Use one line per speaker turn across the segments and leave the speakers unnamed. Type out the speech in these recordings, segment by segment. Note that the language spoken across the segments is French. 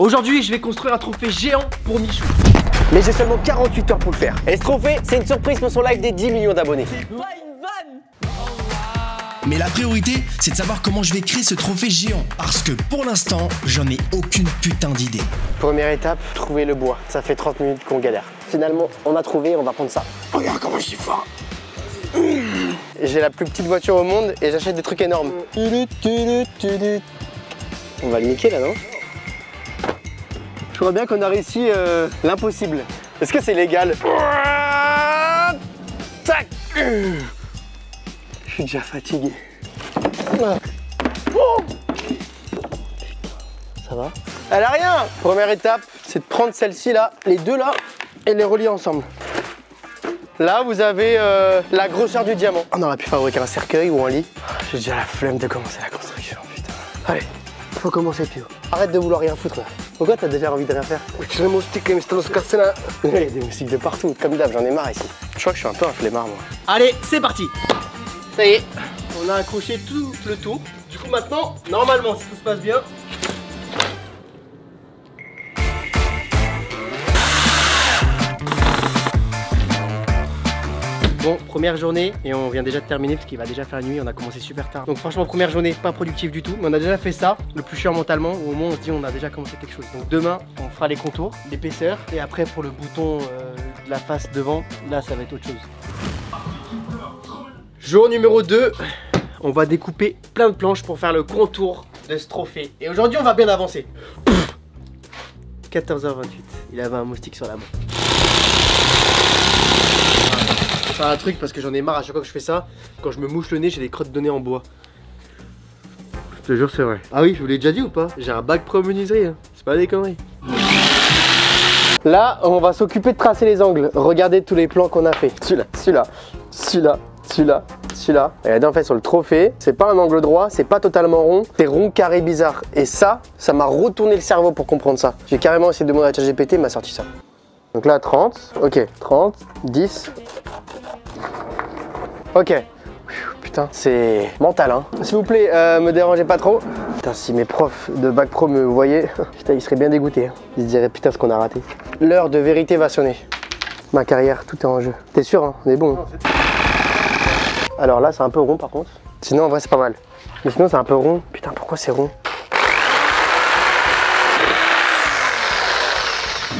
Aujourd'hui, je vais construire un trophée géant pour Michou.
Mais j'ai seulement 48 heures pour le faire. Et ce trophée, c'est une surprise pour son live des 10 millions d'abonnés.
Mais la priorité, c'est de savoir comment je vais créer ce trophée géant. Parce que pour l'instant, j'en ai aucune putain d'idée.
Première étape, trouver le bois. Ça fait 30 minutes qu'on galère. Finalement, on a trouvé, on va prendre ça. Regarde comment je suis fort. J'ai la plus petite voiture au monde et j'achète des trucs énormes. On va le niquer là, non? Je vois bien qu'on a réussi euh, l'impossible. Est-ce que c'est légal? Tac Je suis déjà fatigué. Ça va? Elle a rien Première étape, c'est de prendre celle-ci là, les deux là, et les relier ensemble. Là, vous avez euh, la grosseur du diamant. On aurait pu fabriquer un cercueil ou un lit. J'ai déjà la flemme de commencer la construction, putain. Allez, faut commencer, Pio. Arrête de vouloir rien foutre là. Pourquoi t'as déjà envie de rien faire Il y a des moustiques de partout, comme d'hab, j'en ai marre ici. Je crois que je suis un peu un flemmard, moi.
Allez, c'est parti Ça y est, on a accroché tout le tour. Du coup, maintenant, normalement, si tout se passe bien, Bon, première journée et on vient déjà de terminer parce qu'il va déjà faire nuit, on a commencé super tard. Donc franchement, première journée, pas productive du tout, mais on a déjà fait ça, le plus chiant mentalement, au moins on se dit on a déjà commencé quelque chose. Donc demain, on fera les contours, l'épaisseur, et après pour le bouton euh, de la face devant, là ça va être autre chose. Jour numéro 2, on va découper plein de planches pour faire le contour de ce trophée. Et aujourd'hui on va bien avancer. 14h28, il avait un moustique sur la main faire un truc parce que j'en ai marre à chaque fois que je fais ça. Quand je me mouche le nez, j'ai des crottes de nez en bois. Je te jure, c'est vrai. Ah oui, je vous l'ai déjà dit ou pas? J'ai un bac pro menuiserie. Hein. C'est pas des conneries.
Là, on va s'occuper de tracer les angles. Regardez tous les plans qu'on a fait. Celui-là, celui-là, celui-là, celui-là, celui-là. Regardez en fait sur le trophée, c'est pas un angle droit, c'est pas totalement rond, c'est rond carré bizarre. Et ça, ça m'a retourné le cerveau pour comprendre ça. J'ai carrément essayé de demander à ChatGPT, il m'a sorti ça. Donc là 30, ok, 30, 10, Ok. Putain, c'est mental, hein. S'il vous plaît, euh, me dérangez pas trop. Putain, si mes profs de bac pro me voyaient, putain, ils seraient bien dégoûtés. Hein. Ils se diraient, putain, ce qu'on a raté. L'heure de vérité va sonner. Ma carrière, tout est en jeu. T'es sûr, hein On est bon. Alors là, c'est un peu rond, par contre. Sinon, en vrai, c'est pas mal. Mais sinon, c'est un peu rond. Putain, pourquoi c'est rond?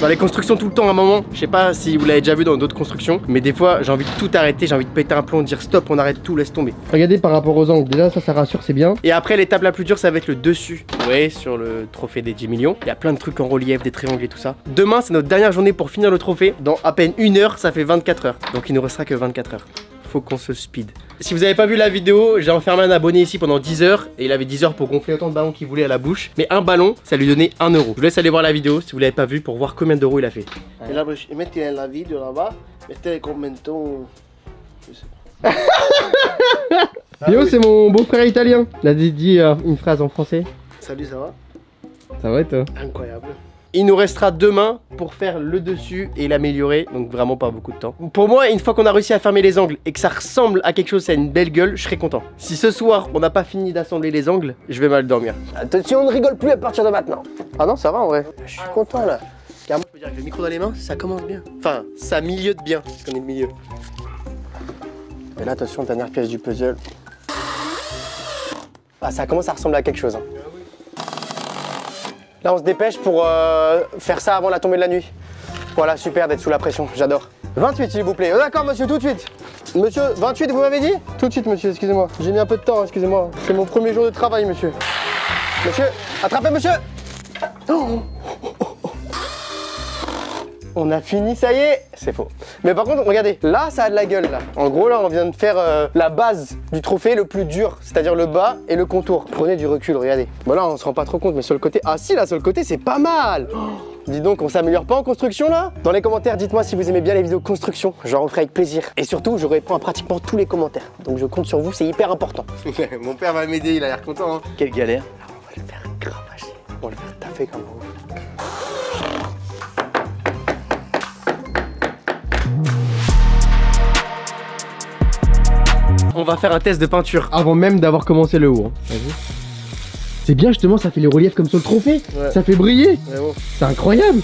Dans les constructions tout le temps à un moment, je sais pas si vous l'avez déjà vu dans d'autres constructions, mais des fois j'ai envie de tout arrêter, j'ai envie de péter un plomb, de dire stop, on arrête tout, laisse tomber. Regardez par rapport aux angles, déjà ça ça rassure, c'est bien. Et après l'étape la plus dure ça va être le dessus. Vous voyez sur le trophée des 10 millions, il y a plein de trucs en relief, des triangles et tout ça. Demain c'est notre dernière journée pour finir le trophée. Dans à peine une heure, ça fait 24 heures. Donc il ne restera que 24 heures faut qu'on se speed. Si vous avez pas vu la vidéo, j'ai enfermé un abonné ici pendant 10 heures et il avait 10 heures pour gonfler autant de ballons qu'il voulait à la bouche. Mais un ballon, ça lui donnait 1 euro. Je vous laisse aller voir la vidéo si vous l'avez pas vu pour voir combien d'euros il a fait.
Et là, mettez la vidéo là-bas, mettez les commentaires.
Yo, c'est mon beau-frère italien. Il a dit euh, une phrase en français.
Salut, ça va?
Ça va toi?
Incroyable.
Il nous restera demain pour faire le dessus et l'améliorer, donc vraiment pas beaucoup de temps. Pour moi, une fois qu'on a réussi à fermer les angles et que ça ressemble à quelque chose, ça a une belle gueule, je serai content. Si ce soir, on n'a pas fini d'assembler les angles, je vais mal dormir.
Attention, on ne rigole plus à partir de maintenant. Ah non, ça va en vrai. Je suis content là.
Car moi, je peux dire avec le micro dans les mains, ça commence bien. Enfin, ça milieu de bien, parce qu'on est le milieu.
Et là, attention, dernière pièce du puzzle. Ah, ça commence à ressembler à quelque chose. Hein. Là, on se dépêche pour euh, faire ça avant la tombée de la nuit. Voilà, super d'être sous la pression, j'adore. 28, s'il vous plaît. Oh, D'accord, monsieur, tout de suite. Monsieur, 28, vous m'avez dit? Tout de suite, monsieur, excusez-moi. J'ai mis un peu de temps, excusez-moi. C'est mon premier jour de travail, monsieur. Monsieur, attrapez, monsieur oh on a fini, ça y est C'est faux. Mais par contre, regardez, là, ça a de la gueule, là. En gros, là, on vient de faire euh, la base du trophée le plus dur, c'est-à-dire le bas et le contour. Prenez du recul, regardez. Bon, là, on se rend pas trop compte, mais sur le côté... Ah si, là, sur le côté, c'est pas mal oh, Dis donc, on s'améliore pas en construction, là? Dans les commentaires, dites-moi si vous aimez bien les vidéos construction. J'en referai avec plaisir. Et surtout, je réponds à pratiquement tous les commentaires. Donc je compte sur vous, c'est hyper important.
Mon père va m'aider, il a l'air content. Hein.
Quelle galère. Alors, on va le faire cravacher. On va le faire taffer comme vous.
On va faire un test de peinture avant même d'avoir commencé le haut. Hein. C'est bien justement, ça fait les reliefs comme sur le trophée.
Ouais.
Ça fait briller.
Bon.
C'est incroyable.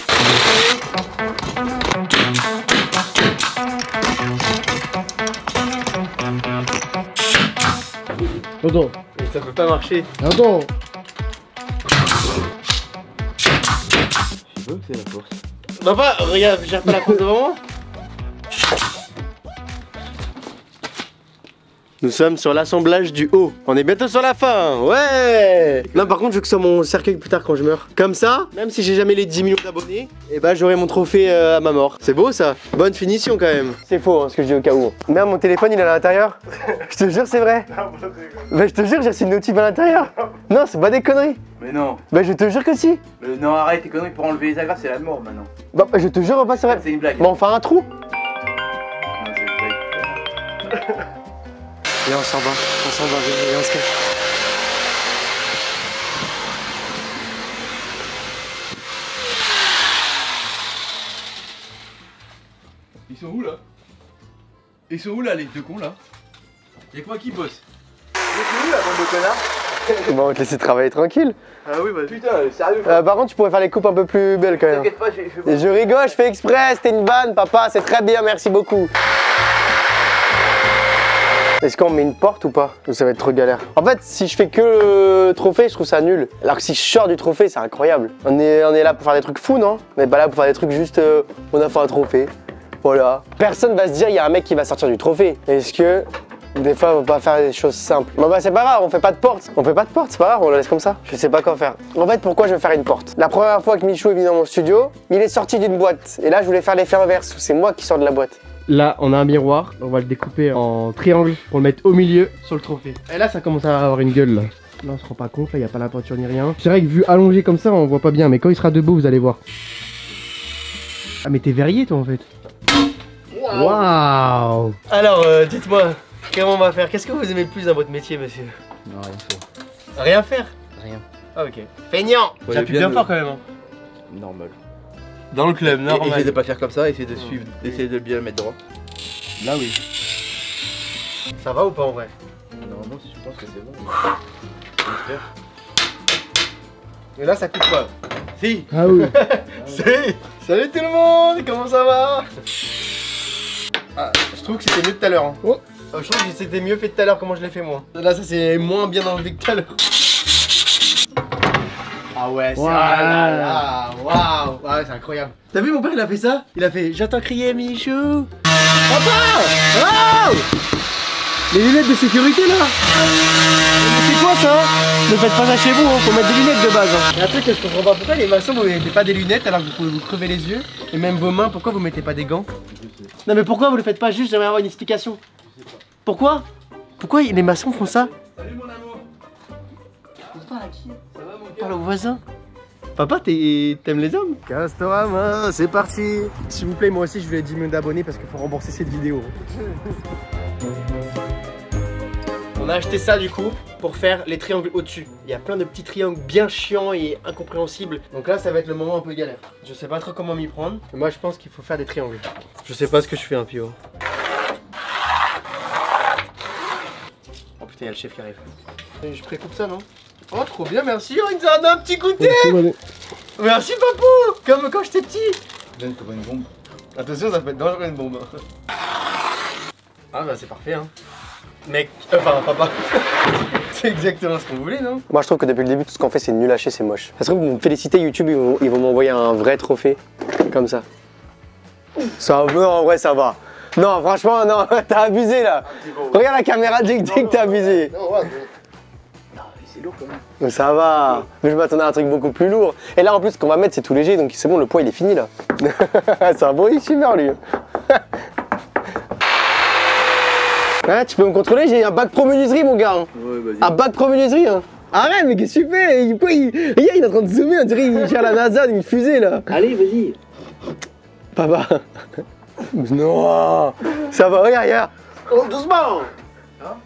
Attends,
Et ça peut pas marcher.
attends.
Tu veux, c'est la force.
Papa, regarde, j'ai pas la force devant moi. Nous sommes sur l'assemblage du haut. On est bientôt sur la fin. Ouais. Non, par contre, je veux que ce soit mon cercueil plus tard quand je meurs. Comme ça, même si j'ai jamais les 10 millions d'abonnés, et bah j'aurai mon trophée euh, à ma mort. C'est beau ça. Bonne finition quand même. C'est faux hein, ce que je dis au cas où. Merde, mon téléphone il est à l'intérieur. je te jure, c'est vrai. Bah, je te jure, j'ai reçu une notif à l'intérieur. Non, c'est pas des conneries.
Mais non,
Bah, je te jure que si.
mais non arrête tes conneries pour enlever les agrafes, c'est la mort maintenant.
Bah, je te jure, pas c'est vrai.
C'est une blague.
Bon, enfin un trou. Et on s'en va, on s'en va, et on se cache.
Ils sont où là? Ils sont où là les deux cons là? Y'a quoi qui bosse? Ils sont où la bande de connards
Bon, on va te laisser travailler tranquille.
Ah oui bah putain, sérieux
Euh, par contre, tu pourrais faire les coupes un peu plus belles quand même.
T'inquiète pas, je je
rigole, je fais exprès, c'était une vanne, papa, c'est très bien, merci beaucoup. Est-ce qu'on met une porte ou pas Ou ça va être trop galère En fait, si je fais que le trophée, je trouve ça nul. Alors que si je sors du trophée, c'est incroyable. On est, là pour faire des trucs fous, non On n'est pas là pour faire des trucs juste, euh, on a fait un trophée. Voilà. Personne va se dire, il y a un mec qui va sortir du trophée. Est-ce que des fois, on va pas faire des choses simples Bon bah c'est pas grave, on fait pas de porte. On fait pas de porte, c'est pas grave, on le laisse comme ça. Je sais pas quoi faire. En fait, pourquoi je veux faire une porte? La première fois que Michou est venu dans mon studio, il est sorti d'une boîte. Et là, je voulais faire l'effet inverse, où c'est moi qui sors de la boîte.
Là, on a un miroir. On va le découper en triangle pour le mettre au milieu sur le trophée. Et là, ça commence à avoir une gueule là. Là, on se rend pas compte, là, y a pas la peinture ni rien. C'est vrai que vu allongé comme ça, on voit pas bien, mais quand il sera debout, vous allez voir. Ah, mais t'es verrier toi en fait. Waouh
Alors, euh, dites-moi, comment on va faire? Qu'est-ce que vous aimez le plus dans votre métier, monsieur?
Non, rien faire.
Rien faire?
Rien.
Ah, ok. Feignant J'appuie
bien
bien
le-
fort quand même. hein.
Normal.
Dans le club, normal.
Essaye de pas faire comme ça, essaye de suivre, essaye de bien le mettre droit.
Là, oui.
Ça va ou pas en vrai?
Normalement, si je pense que c'est bon.
Et là, ça coupe pas. Si
Ah oui
Si Salut tout le monde Comment ça va? Ah, je trouve que c'était mieux que tout à l'heure. hein.
Oh.
Euh, Je trouve que c'était mieux fait tout à l'heure, comment je l'ai fait moi? Là, ça c'est moins bien enlevé que tout à l'heure. Ah ouais, c'est
Ouais.
ah là là, waouh, ouais, c'est incroyable. T'as vu mon père, il a fait ça? Il a fait J'entends crier Michou. Papa Oh Les lunettes de sécurité là Mais C'est quoi ça? Ne faites pas ça chez vous, hein. faut mettre des lunettes de base. Hein. Il y a un truc que je comprends pas, pourquoi les maçons vous mettez pas des lunettes alors que vous pouvez vous crever les yeux? Et même vos mains, pourquoi vous mettez pas des gants? Non mais pourquoi vous le faites pas juste, j'aimerais avoir une explication. Pourquoi? Pourquoi les maçons font ça?
Salut mon amour
parle à qui
Ça va mon
On parle au voisin Papa, t'es- t'aimes les hommes Castorama, c'est parti S'il vous plaît, moi aussi je voulais 10 millions d'abonnés parce qu'il faut rembourser cette vidéo. On a acheté ça du coup pour faire les triangles au-dessus. Il y a plein de petits triangles bien chiants et incompréhensibles. Donc là, ça va être le moment un peu galère. Je sais pas trop comment m'y prendre. Mais moi, je pense qu'il faut faire des triangles. Je sais pas ce que je fais un pio. Putain, il y a le chef qui arrive. Et je précoupe ça, non Oh, trop bien, merci. Oh, il nous a donné un petit goûter. Merci, papou Comme quand j'étais petit.
Donne comme une bombe.
Attention, ça peut être dangereux une bombe. Ah bah c'est parfait hein. Mec, enfin papa. c'est exactement ce qu'on voulait non Moi je trouve que depuis le début tout ce qu'on fait c'est nul à chier, c'est moche. Ça se trouve vous me félicitez YouTube, ils vont, ils vont m'envoyer un vrai trophée. Comme ça. Ça va, en vrai ça va. Non franchement non, t'as abusé là. Regarde la caméra, dis dis que t'as abusé.
C'est lourd quand même.
Mais ça va. Mais je m'attendais à un truc beaucoup plus lourd. Et là en plus ce qu'on va mettre c'est tout léger donc c'est bon le poids il est fini là. c'est un bon youtubeur lui. Hein, tu peux me contrôler, j'ai un bac pro menuiserie mon gars. hein.
Ouais, vas-y.
Un bac pro menuiserie hein. Arrête mais qu'est-ce que tu fais? Il, il, il est en train de zoomer, on dirait qu'il gère la NASA d'une fusée là.
Allez, vas-y.
Papa. Non Ça va, regarde, regarde. Oh, doucement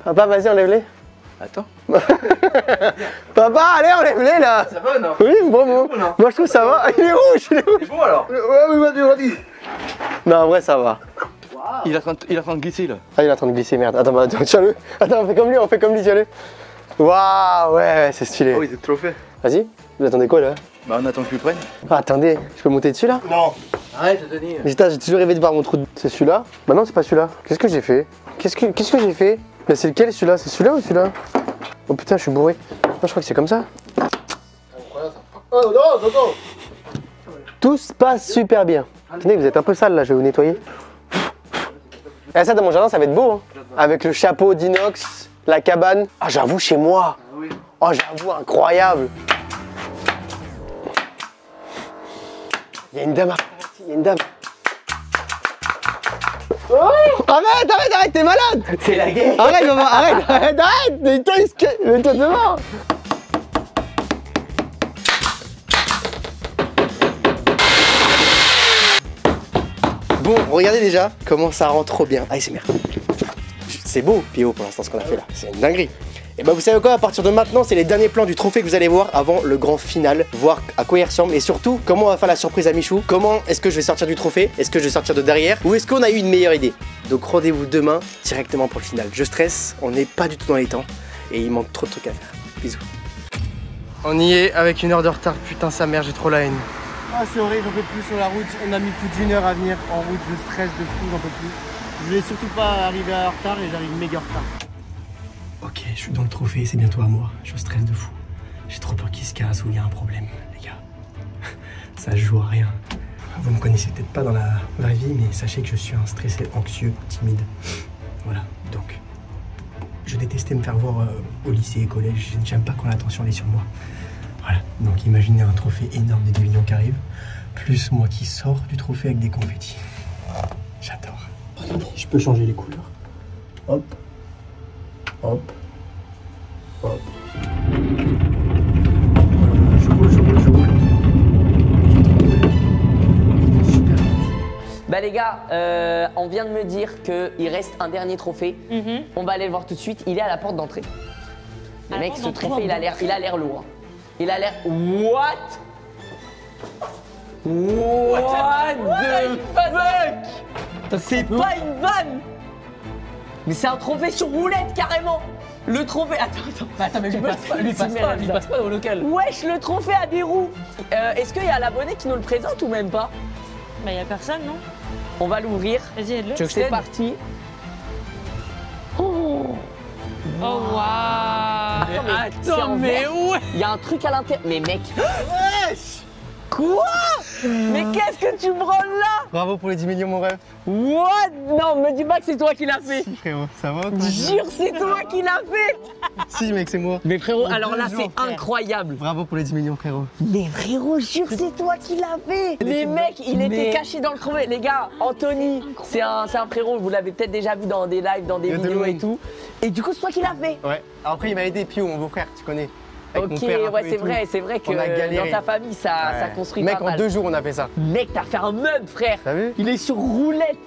Papa, vas-y, enlève-les.
Attends.
Papa, allez, enlève-les là
Ça va non
Oui, bon, bon.
bon, non
Moi je trouve que ça va. Il est rouge, il est rouge.
C'est bon alors
Ouais, oui, vas-y, vas-y. Non, en vrai, ça va.
il est, en train de, il est en train de glisser là.
Ah, il est en train de glisser, merde. Attends, bah, attends, tiens-le. Attends, on fait comme lui, on fait comme lui, tiens-le. Waouh, ouais, c'est stylé.
Oh, oui, c'est trop fait.
Vas-y, vous attendez quoi là?
Bah, on attend que tu le prennes.
Ah, Attendez, je peux monter dessus là?
Non.
Arrête, Denis.
Putain, j'ai toujours rêvé de voir mon trou. de- C'est celui-là Bah non, c'est pas celui-là. Qu'est-ce que j'ai fait Qu'est-ce que qu'est-ce que j'ai fait Mais c'est lequel celui-là C'est celui-là ou celui-là Oh putain, je suis bourré. Moi, je crois que c'est comme ça.
Oh non, non, non.
Tout se passe super bien. Tenez, vous êtes un peu sale là, je vais vous nettoyer. Et ça, dans mon jardin, ça va être beau. Hein. Avec le chapeau d'inox, la cabane. Ah, j'avoue, chez moi. Oh, j'avoue, incroyable. Il y a une dame à il y a une dame. Oh arrête, arrête, arrête, t'es malade
C'est la guerre.
Arrête, maman, arrête, arrête, arrête Mais toi, mais toi, devant Bon, regardez déjà comment ça rend trop bien. Ah, c'est merde. C'est beau, Pio, pour l'instant, ce qu'on a fait là. C'est une dinguerie. Et bah, vous savez quoi, à partir de maintenant, c'est les derniers plans du trophée que vous allez voir avant le grand final, voir à quoi il ressemble et surtout comment on va faire la surprise à Michou. Comment est-ce que je vais sortir du trophée Est-ce que je vais sortir de derrière Ou est-ce qu'on a eu une meilleure idée Donc rendez-vous demain directement pour le final. Je stresse, on n'est pas du tout dans les temps et il manque trop de trucs à faire. Bisous. On y est avec une heure de retard, putain sa mère, j'ai trop la haine. Ah c'est horrible, j'en peux plus sur la route, on a mis plus d'une heure à venir en route, je stresse de fou, j'en peux plus. Je voulais surtout pas arriver en retard et j'arrive méga en retard. Ok, je suis dans le trophée, c'est bientôt à moi, je stresse de fou. J'ai trop peur qu'il se casse ou il y a un problème, les gars. Ça joue à rien. Vous me connaissez peut-être pas dans la vraie vie, mais sachez que je suis un stressé, anxieux, timide. Voilà, donc je détestais me faire voir euh, au lycée et collège. J'aime pas quand l'attention est sur moi. Voilà, donc imaginez un trophée énorme des 2 millions qui arrive, plus moi qui sors du trophée avec des confettis. J'adore. Je peux changer les couleurs. Hop, hop, hop. Voilà, je roule, je roule, je roule. Super.
Bah les gars, euh, on vient de me dire qu'il reste un dernier trophée.
Mhm.
On va aller le voir tout de suite. Il est à la porte d'entrée. Le mec, ce trophée, il a l'air, il a l'air lourd. Il a l'air. What? What? The fuck? C'est pas une vanne. Mais c'est un trophée sur roulette carrément. Le trophée. Attends, attends. Attends, mais lui passe pas, lui passe pas, lui passe pas au local. Wesh, le trophée a des roues. Euh, Est-ce qu'il y a l'abonné qui nous le présente ou même pas?
Bah, y a personne, non?
On va l'ouvrir.
Vas-y, aide-le.
C'est parti. Oh
Oh, waouh
Attends, mais, en
mais ouais
Il y a un truc à l'intérieur. Mais mec. Quoi Mais qu'est-ce que tu branles là
Bravo pour les 10 millions, mon rêve.
What Non, me dis pas que c'est toi qui l'as fait.
Si, frérot, ça va
Jure, c'est toi qui l'as fait.
Si, mec, c'est moi.
Mais frérot,
En
alors là, c'est incroyable.
Bravo pour les 10 millions, frérot.
Mais frérot, jure, c'est toi qui l'as fait. Les mecs, il était caché dans le crevé. Les gars, Anthony, c'est un, un frérot. Vous l'avez peut-être déjà vu dans des lives, dans des vidéos et tout. Et du coup, c'est toi qui l'as fait.
Ouais. Après, il m'a aidé, Pio, mon beau-frère, tu connais. Avec mon
Ok, ouais, c'est vrai, c'est vrai que
On
dans ta famille, ça, ça construit
Mec,
pas
en
mal.
deux jours, on a fait ça.
Mec, t'as fait un meuble, frère.
T'as vu
Il est sur roulette.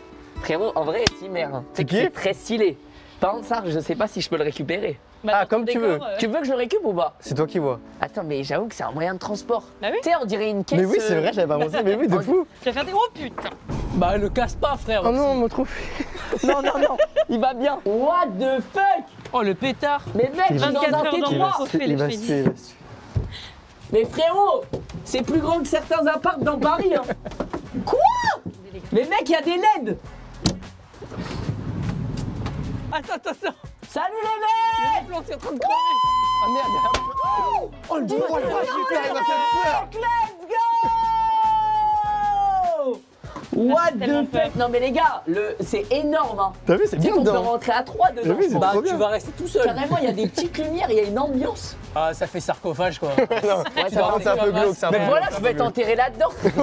Frérot, en vrai, si merde. C'est
qui
que c'est très stylé. Par contre, ça, je sais pas si je peux le récupérer.
Ah, comme tu veux.
Tu veux que je le récupère ou pas
C'est toi qui vois.
Attends, mais j'avoue que c'est un moyen de transport.
Bah oui.
Tu sais, on dirait une caisse.
Mais oui, c'est
euh,
vrai, j'avais pas pensé. Mais oui, de fou.
Je vais faire des. Oh putain
Bah, le casse pas, frère.
Oh non, mon trophée.
non, non, non. Il va bien. What the fuck?
Oh le pétard
Mais mec, je suis dans
24
un
heures dans
T3.
le trophée, les
Il va se
Freddy.
tuer, il va se tuer.
Mais frérot, c'est plus grand que certains apparts dans Paris. Hein. Quoi? Mais mec, il y a des LED.
Attends, attends, attends
Salut les mecs
Le plan, c'est en train de crever
Ah merde, il y a un- Oh le gros, le vache, super, il m'a fait peur.
What the fuck Non mais les gars, le... c'est énorme hein.
T'as vu, c'est
Tu sais
bien
qu'on peut
dedans.
rentrer à 3 dedans.
T'as vu, c'est
Bah,
trop
tu
bien.
vas rester tout seul. Carrément, il y a des petites lumières, il y a une ambiance.
Ah, ça fait sarcophage quoi.
Ouais, ça
Par
va.
contre, c'est un peu glauque, c'est un peu
Mais voilà,
glauque,
je vais
c'est un peu
t'enterrer là-dedans.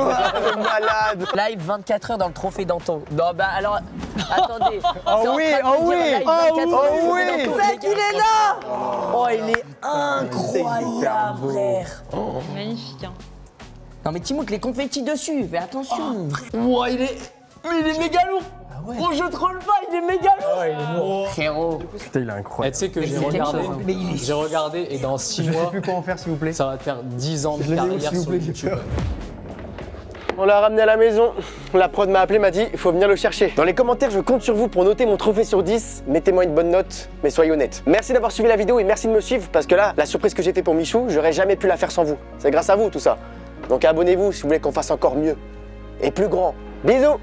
Malade.
Live 24 heures dans le trophée d'Anton. Non, bah alors, attendez.
Oh oui, oh oui, oh oui.
Mec, il est là Oh, il est incroyable, frère.
Magnifique, hein.
Non mais Timothée, les confettis dessus, fais attention. Oh, il est... Mais il est méga lourd. Oh, je troll pas, il est méga lourd. Ah oh. Frérot.
Putain, il est incroyable.
Eh, tu sais que j'ai regardé, j'ai regardé et dans 6 mois...
Je sais plus quoi en faire, s'il vous plaît.
Ça va te faire 10 ans de carrière sur YouTube.
On l'a ramené à la maison. La prod m'a appelé, m'a dit il faut venir le chercher. Dans les commentaires, je compte sur vous pour noter mon trophée sur 10. Mettez-moi une bonne note, mais soyez honnête. Merci d'avoir suivi la vidéo et merci de me suivre parce que là, la surprise que j'étais pour Michou, j'aurais jamais pu la faire sans vous. C'est grâce à vous tout ça. Donc abonnez-vous si vous voulez qu'on fasse encore mieux et plus grand. Bisous